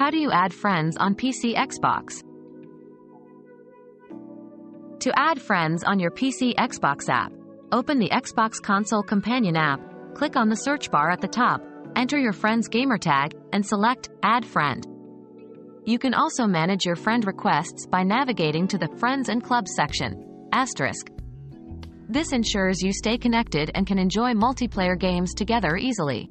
How do you add friends on PC Xbox? To add friends on your PC Xbox app, open the Xbox Console Companion app, click on the search bar at the top, enter your friend's gamertag, and select Add Friend. You can also manage your friend requests by navigating to the Friends and Clubs section. Asterisk. This ensures you stay connected and can enjoy multiplayer games together easily.